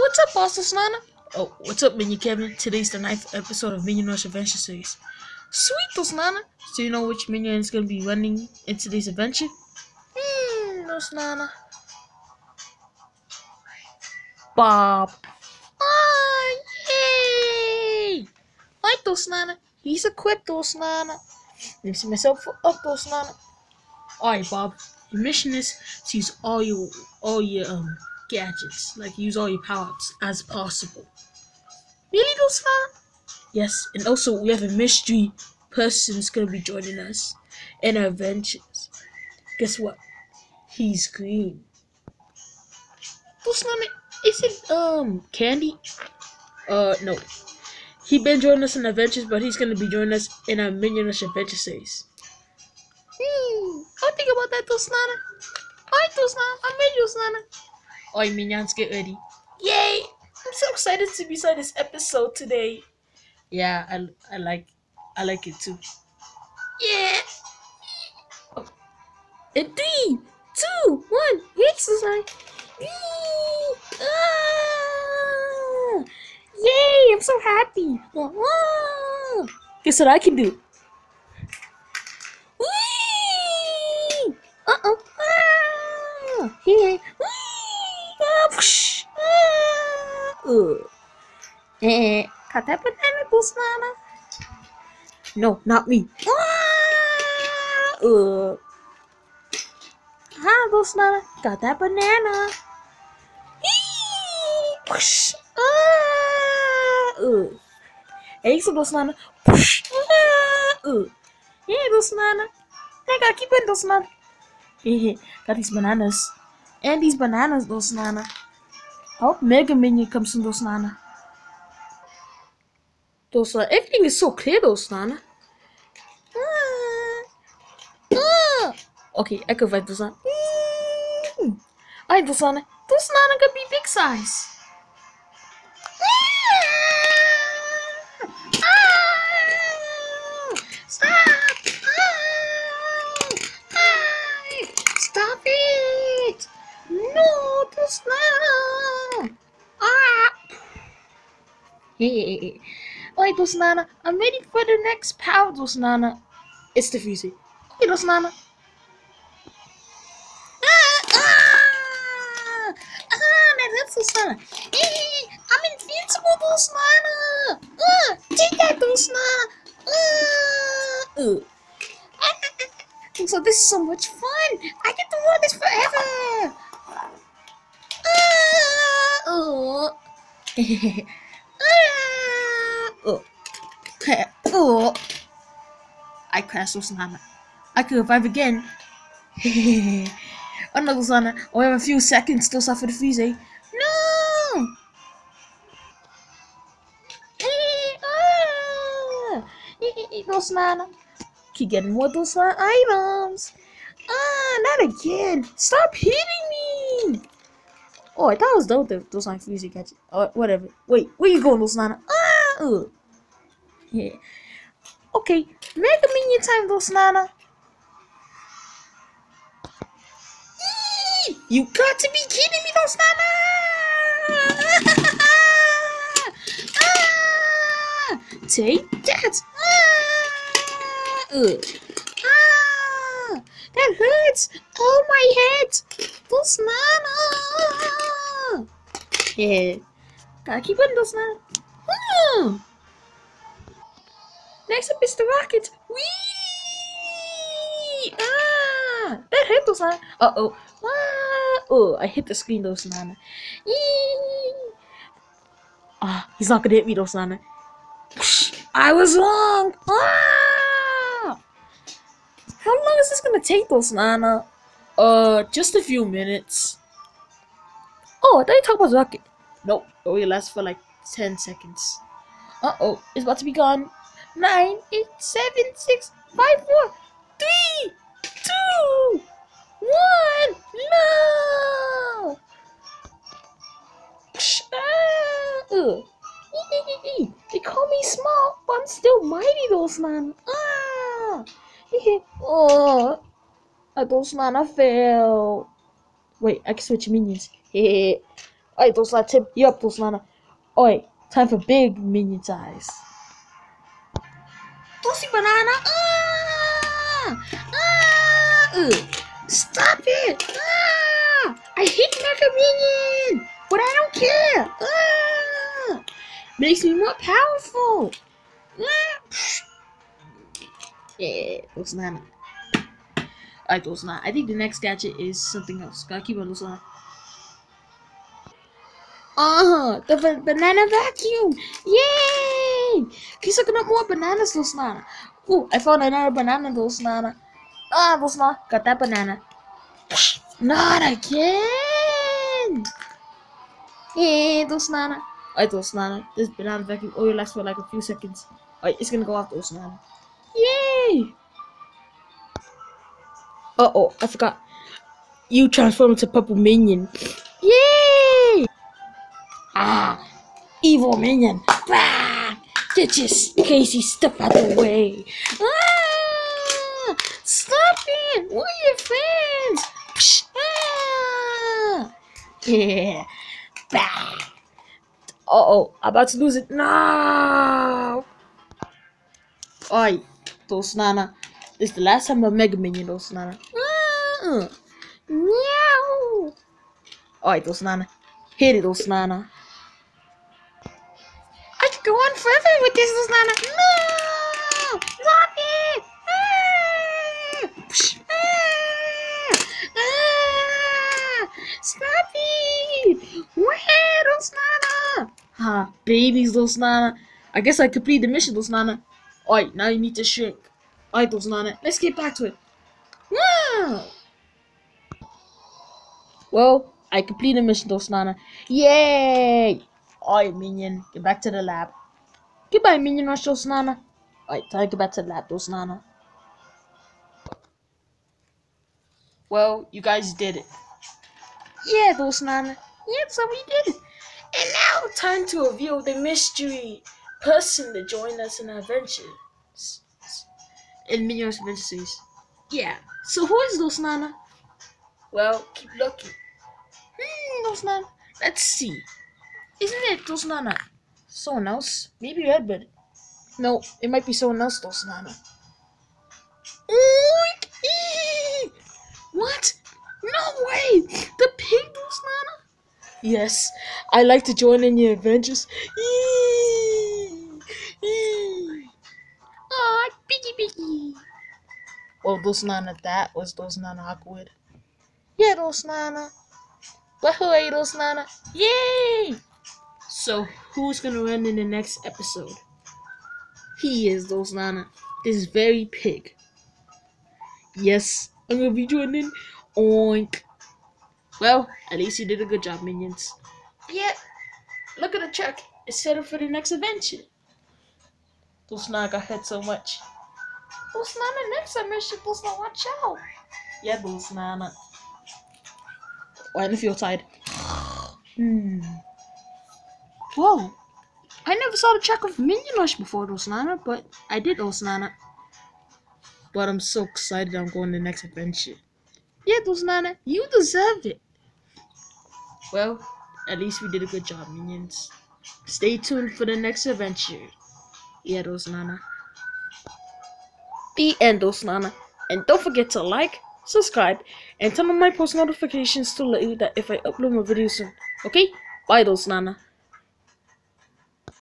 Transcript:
what's up, Boss Nana? Oh, what's up, Minion Kevin? Today's the ninth episode of Minion Rush Adventure Series. Sweet, Nana. So you know which minion is going to be running in today's adventure? Hmm, Nana. Bob. Ah, yay! Like Nana. He's equipped, me see myself up, Nana. Alright, Bob. Your mission is to use all your all your um gadgets, like use all your power-ups as possible. Really, Dosana? Yes, and also we have a mystery person person's gonna be joining us in our adventures. Guess what? He's green. Dosana, is it um Candy? Uh, no. He been joining us in adventures, but he's gonna be joining us in our Minion Rush Adventure series. Hmm, I'll think about that, Dosana. Alright, Dosana, I made you, Dosana. Oi, minions, get ready. Yay! I'm so excited to be on this episode today. Yeah, I, I like I like it too. Yeah! Oh. And three, two, one, sign. Ah! Yay! I'm so happy. Ah! Guess what I can do? Eh, cut that banana, Nana. No, not me. Uh. Hi, Nana. Got that banana. Whoosh. Ah. Uh. É isso. Push. Ah. Yeah, Nana. I gotta keep it, Nana. Got these bananas. And these bananas, Nana. Oh, Mega Minion comes from Nana. Dosana. Everything is so clear, Dosana. Ah. Ah. Okay, I can find Dosana. Mm. Alright, Dosana. Dosana can be big size. Stop it! No, Dosana! Ah! Hey. Alright, Nana, I'm ready for the next power, Nana. It's the Fusey. Okay, Nana. Ah, ah, ah, that hurts, Dosnana. Hey, I'm invincible, Dosnana. Ah, take that, Dosnana. Ah, uh. Ah, so this is so much fun. I get to run this forever. Ah. Oh. oh. I crashed with Susana. I could revive again. Another Susana. We have a few seconds still suffer the freeze. Eh? No! Those Nana. Keep getting more those items. Ah, not again. Stop hitting me. Oh, I thought it was dope that those like freeze catch. Oh, whatever. Wait, where you going, Nana? Ah! Ugh. Yeah. Okay, Mega Minion time though, Nana. You got to be kidding me, though, Nana! ah! Take that! Ah! Ah! That hurts! Oh, my head! Those Nana! Yeah. Gotta keep on those Nana. Hmm. Next up is the rocket. Whee! Ah! That hit those Uh oh. Ah! Oh, I hit the screen Sanana. Yee! Ah, he's not gonna hit me though, Sanana. I was wrong! Ah! How long is this gonna take though, Sanana? Uh, just a few minutes. Oh, I thought you talked about rocket. Nope, it only lasts for like 10 seconds. Uh oh, it's about to be gone. Nine, eight, seven, six, five, four, three, two, one. No. Ah, they call me small, but I'm still mighty, those man. Ah. oh, those man, I fell. Wait, I can switch minions. Hey. Alright, those Nana, tip you up, those Nana. Alright, time for big minion size. Toasty banana. Ah! Ah! Stop it! Ah! I hate Minion, but I don't care. Ah! Makes me more powerful. Ah! Yeah, those Nana. Alright, those Nana. I think the next gadget is something else. Gotta keep on those Nana. Uh, the ba- banana vacuum! Yay! Keep sucking up more bananas, Los Nana. Ooh, I found another banana, Los Nana. Ah, Los Nana, got that banana. Not again! Hey, Los Nana. Alright, Nana. This banana vacuum only lasts for like a few seconds. Alright, it's gonna go off, Los Nana. Yay! Uh oh, I forgot. You transform into Purple Minion. Yay! Ah, evil minion. Bah! Get your Casey stuff out the way. Ah! Stop it! We're your friends. Psh! Ah! Yeah. Bah! Uh oh, I'm about to lose it. No! Oi, those Nana. Is the last time a Mega Minion, those Nana. Ah! Meow! Alright, those Nana. Hit it, those Nana. Go on forever with this, Nana. No! It! Ah! Ah! Ah! It! Where, Nana? Ha, babies, Nana. I guess I completed the mission, Nana. Alright, now you need to shrink. Alright, those Nana. Let's get back to it. Wow! Well, I completed the mission, Nana. Yay! Alright, minion, get back to the lab. Goodbye, minion rush, those Nana. Alright, time to get back to the lab, those Nana. Well, you guys did it. Yeah, those Nana. Yeah, so we did it. And now, time to reveal the mystery person to join us in our adventures. In Minion's Adventure Series. Yeah, so who is those Nana? Well, keep looking. Hmm, those Nana. Let's see. Isn't it those Nana? Someone else? Maybe Redbird. No, it might be someone else, those Nana. Oink! Eee! What? No way! The pig, those Nana? Yes, I like to join in your adventures. Eee! Aw, piggy piggy. Well, those Nana, that was those Nana awkward. Yeah, those Nana. But hooray, those Nana. Yay! So, who's gonna run in the next episode? He is, those Nana. This very pig. Yes, I'm gonna be joining. Oink. Well, at least you did a good job, minions. Yeah, look at the check. It's set up for the next adventure. Those Nana got hurt so much. Those Nana next adventure, those Nana watch out. Yeah, those Nana. Why do I feel tired? Hmm. Whoa. I never saw the track of Minion Rush before, those Nana, but I did, those Nana. But I'm so excited I'm going to the next adventure. Yeah, those Nana, you deserve it. Well, at least we did a good job, minions. Stay tuned for the next adventure. Yeah, those Nana. The end, those Nana. And don't forget to like, subscribe, and turn on my post notifications to let you that if I upload my videos soon. Okay? Bye, those Nana.